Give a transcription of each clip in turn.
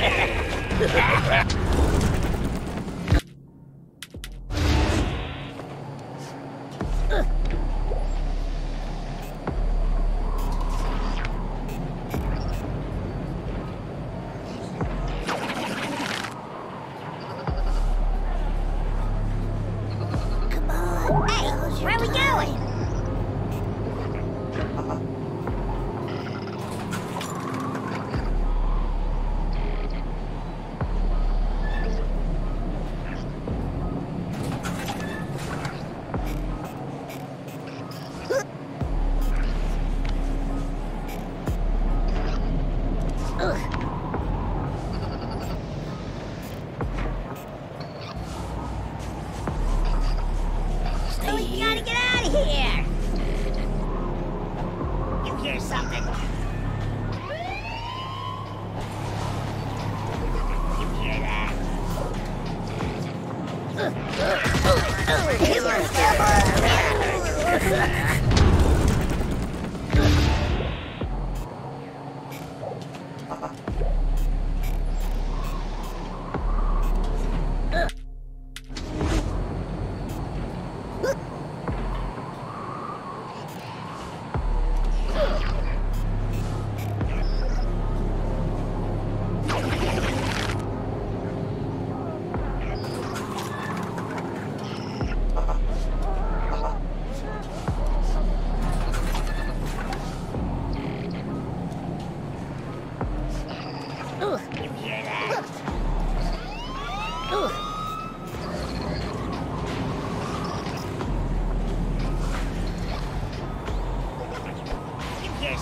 Ha ha ha!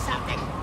something.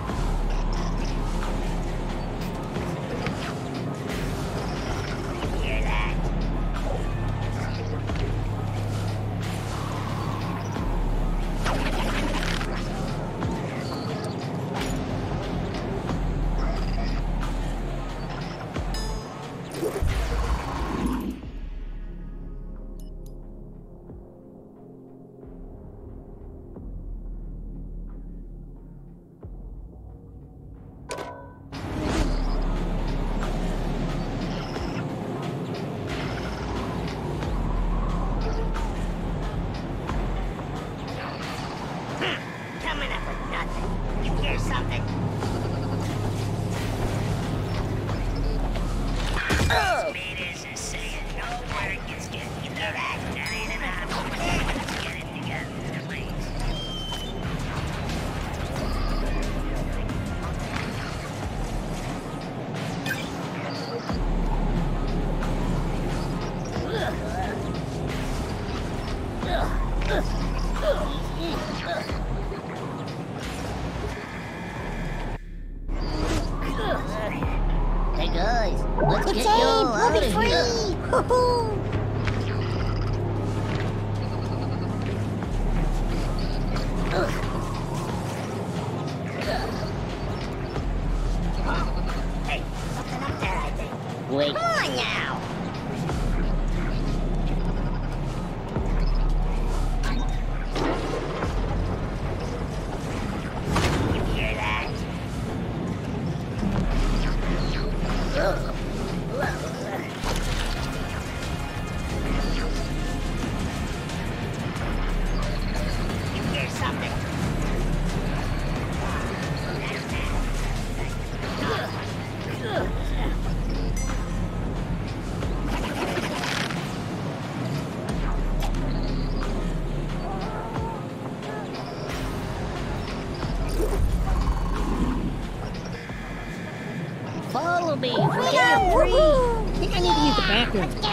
I think I need to use the bathroom.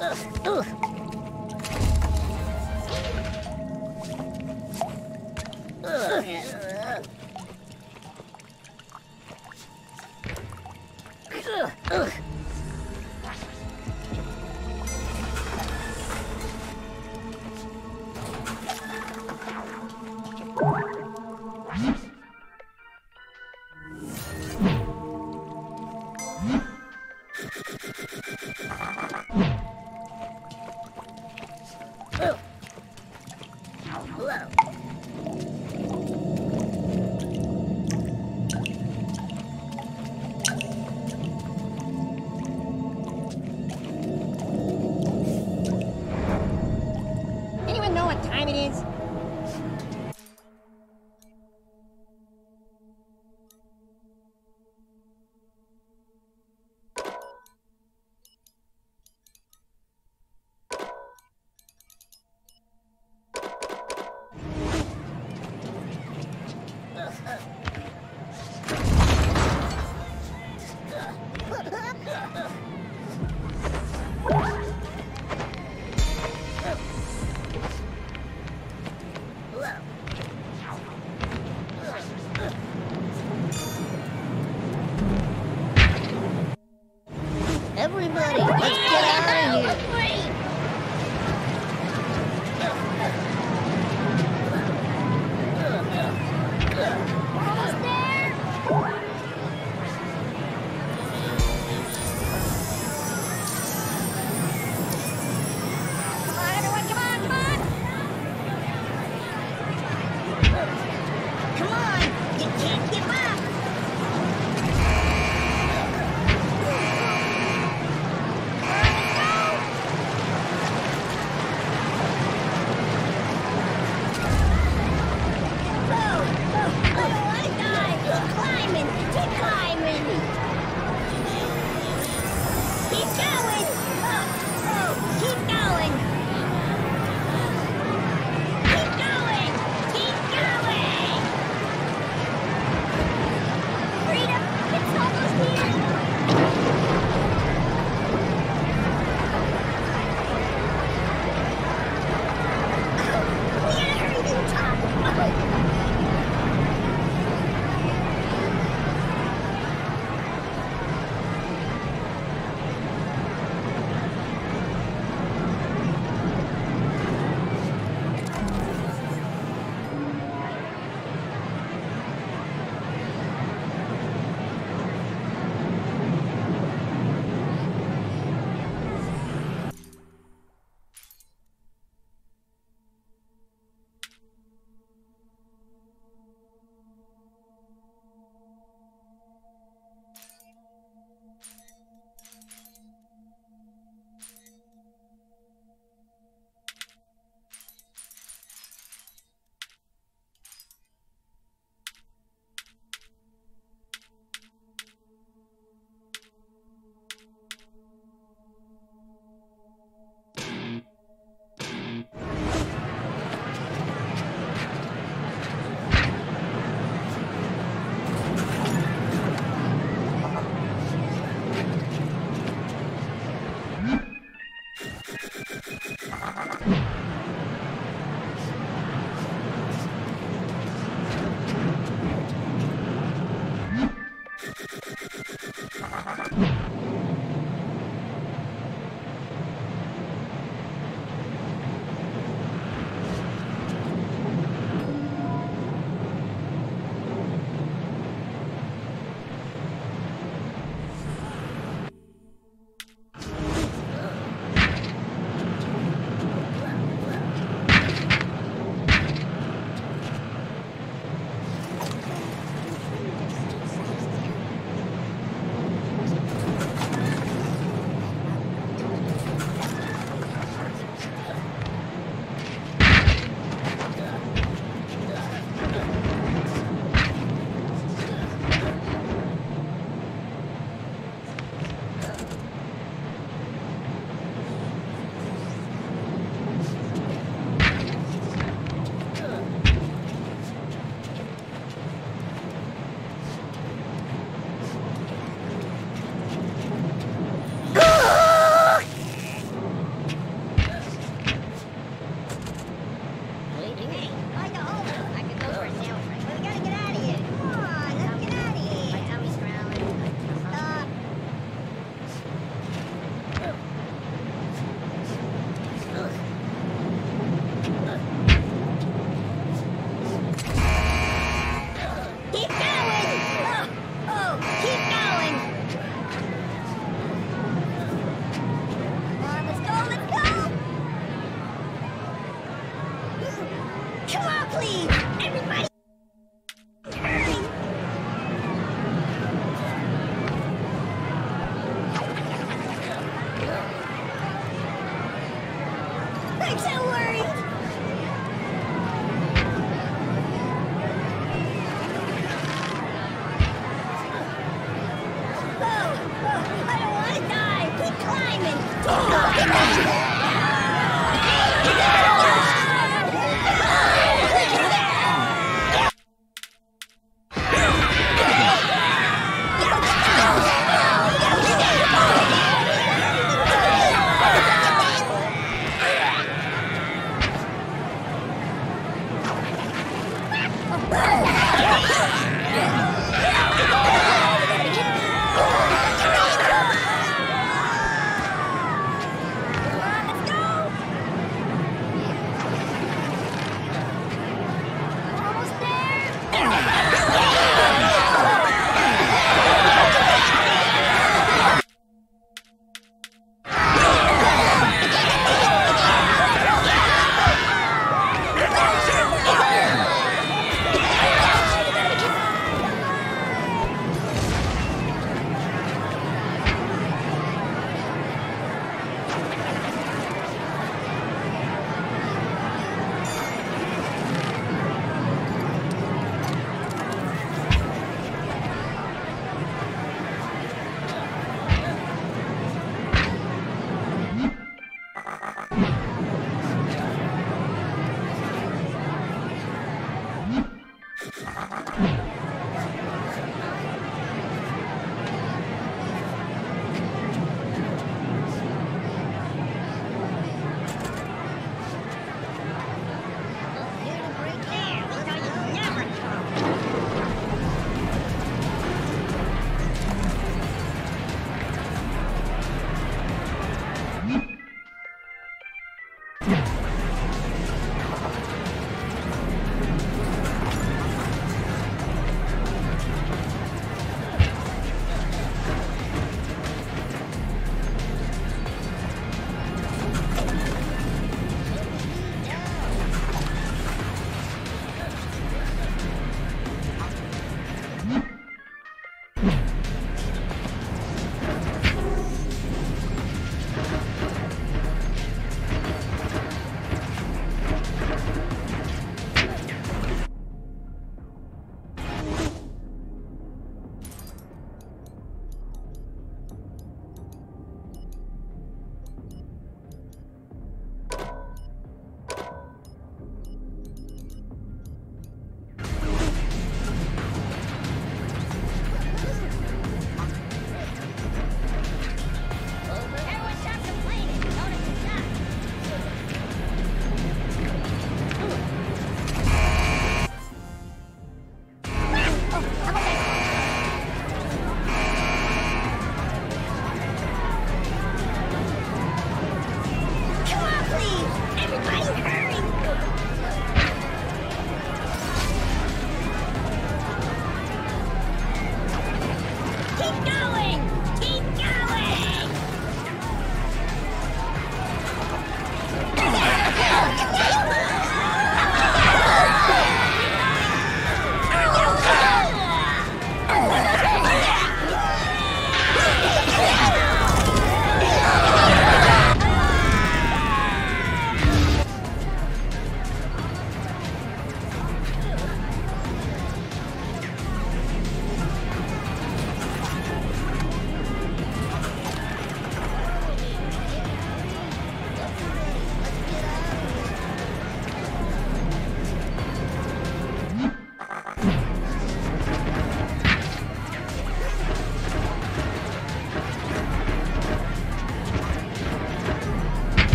Ugh.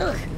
Ugh.